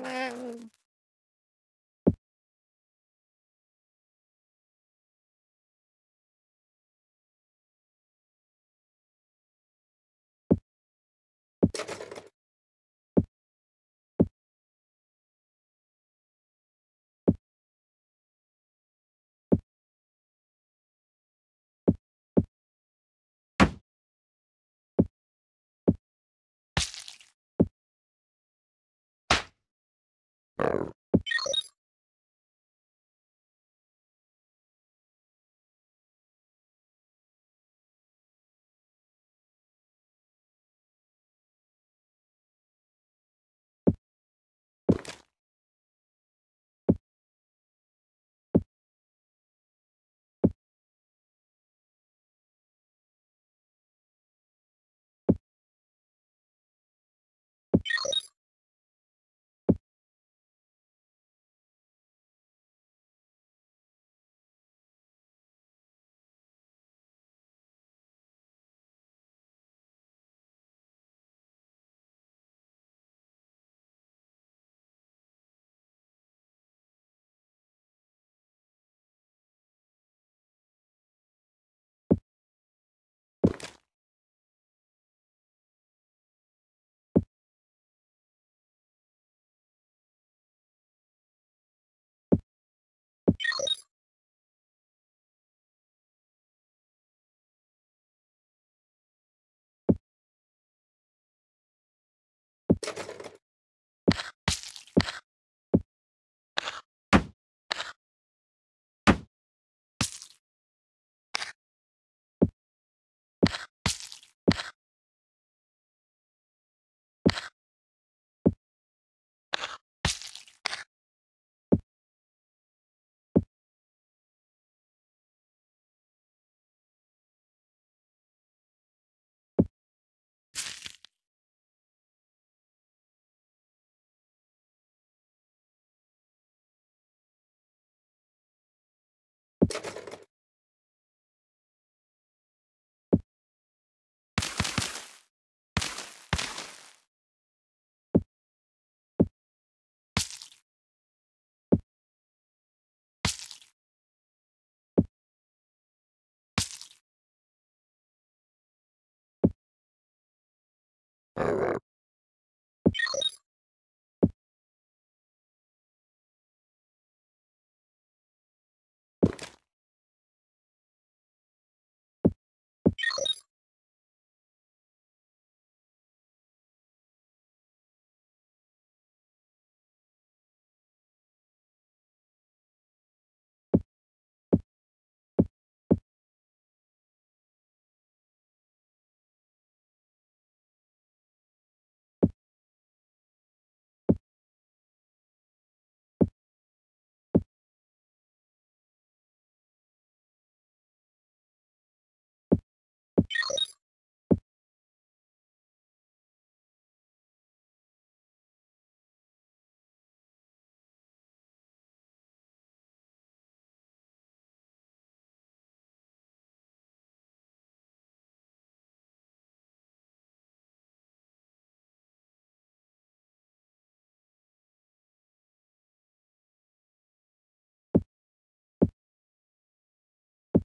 you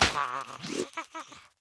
Ha ha ha.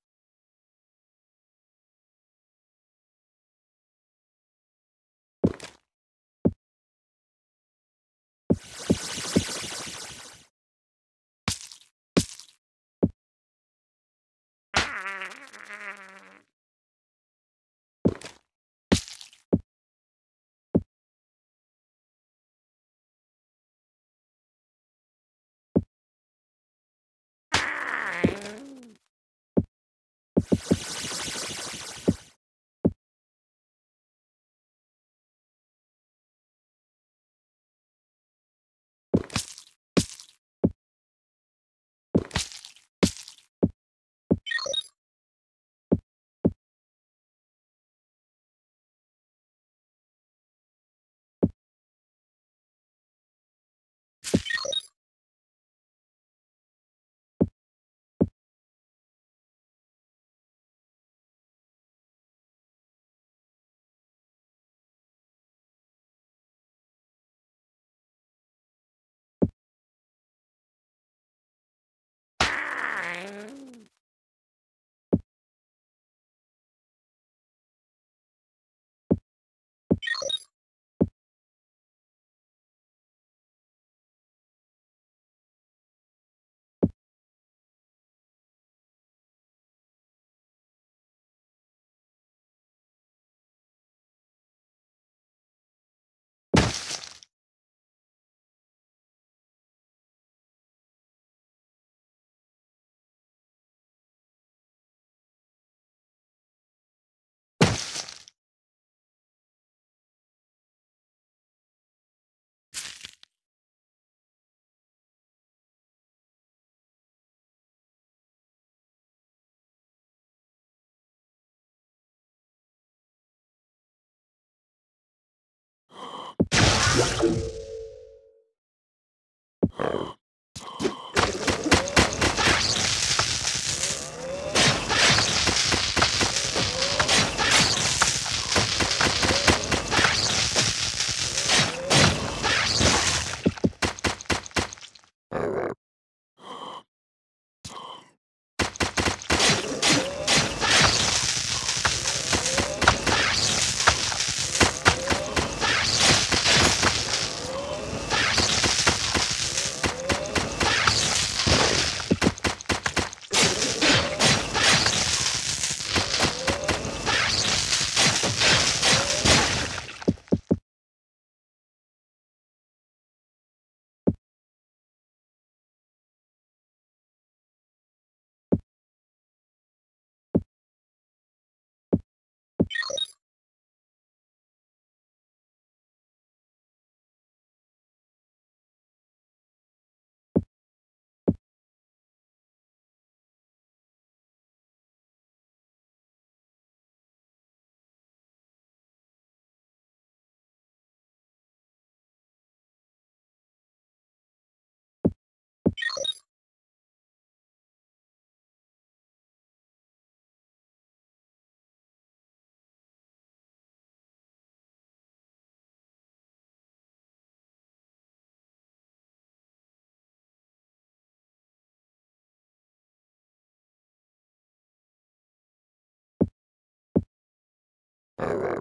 Euh,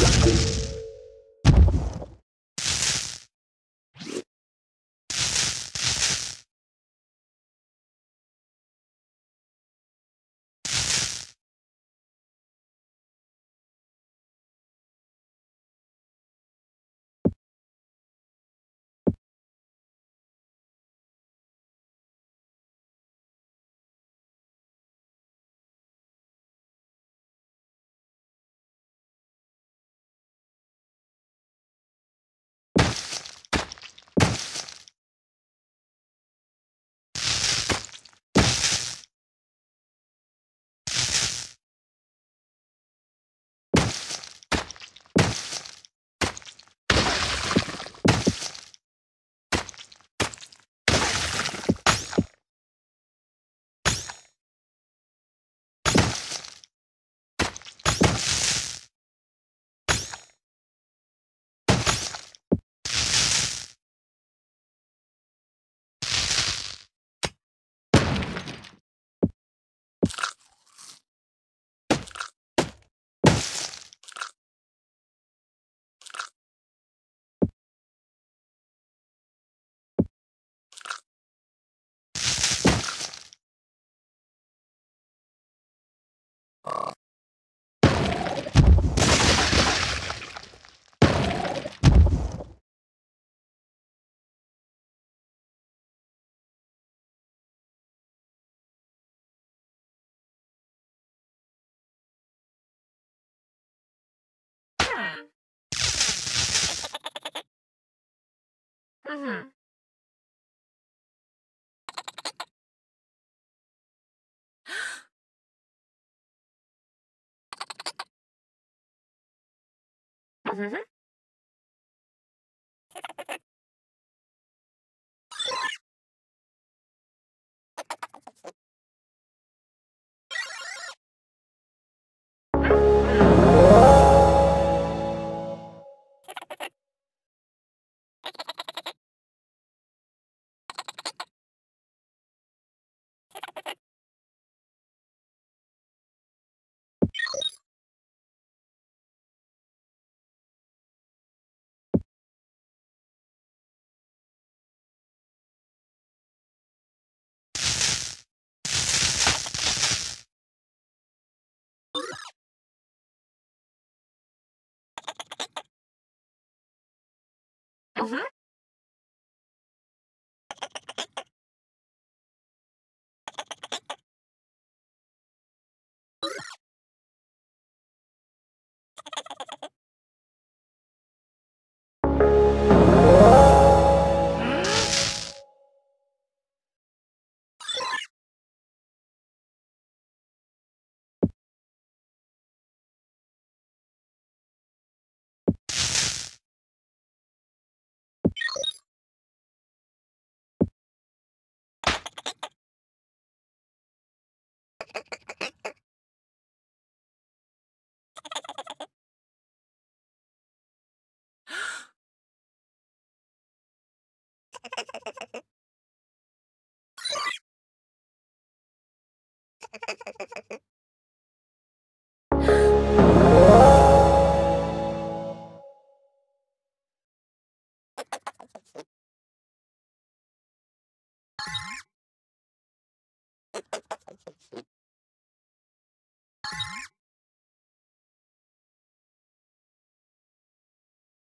Thank you. Mm-hmm. Mm-hmm. Mhm.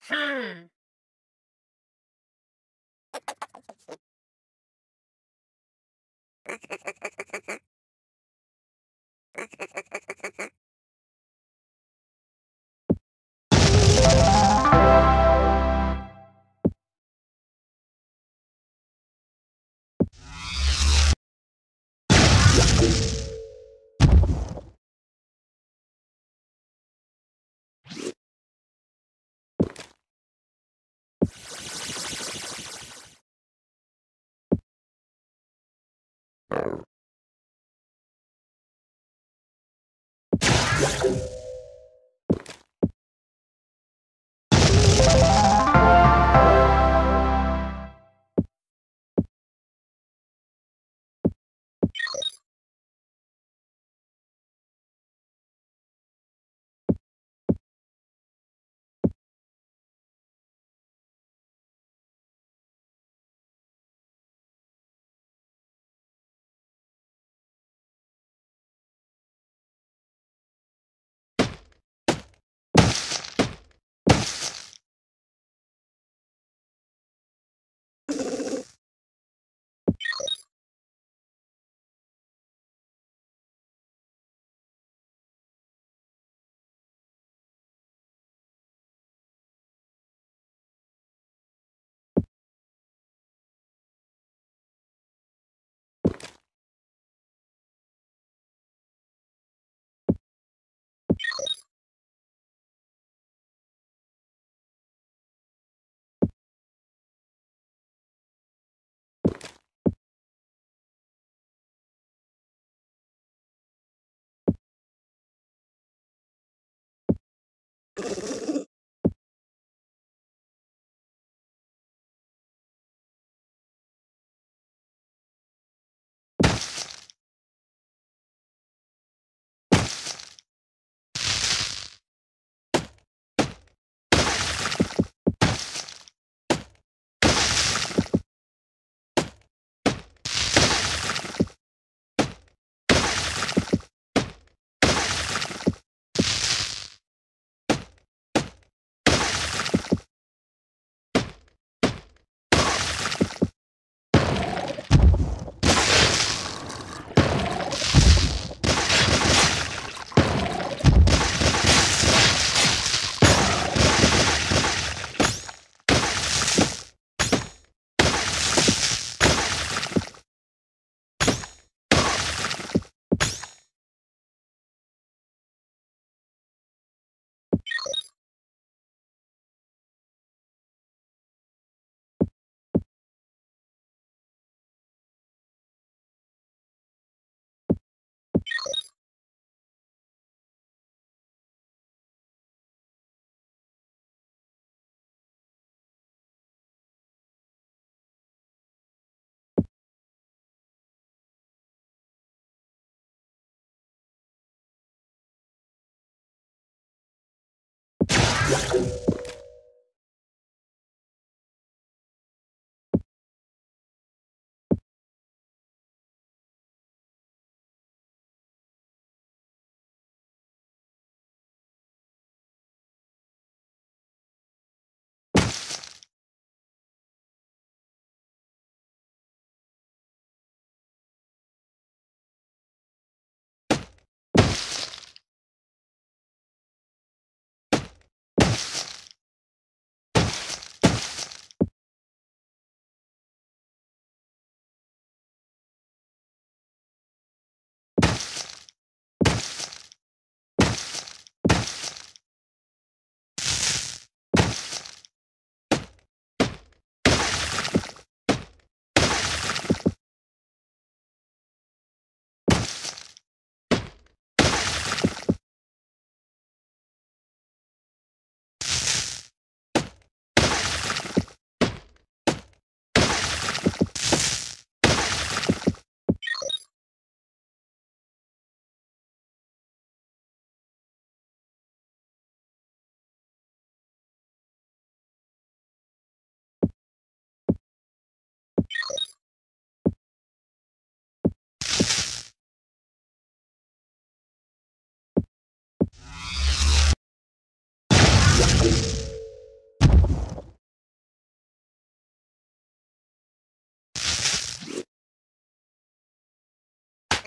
Hmm.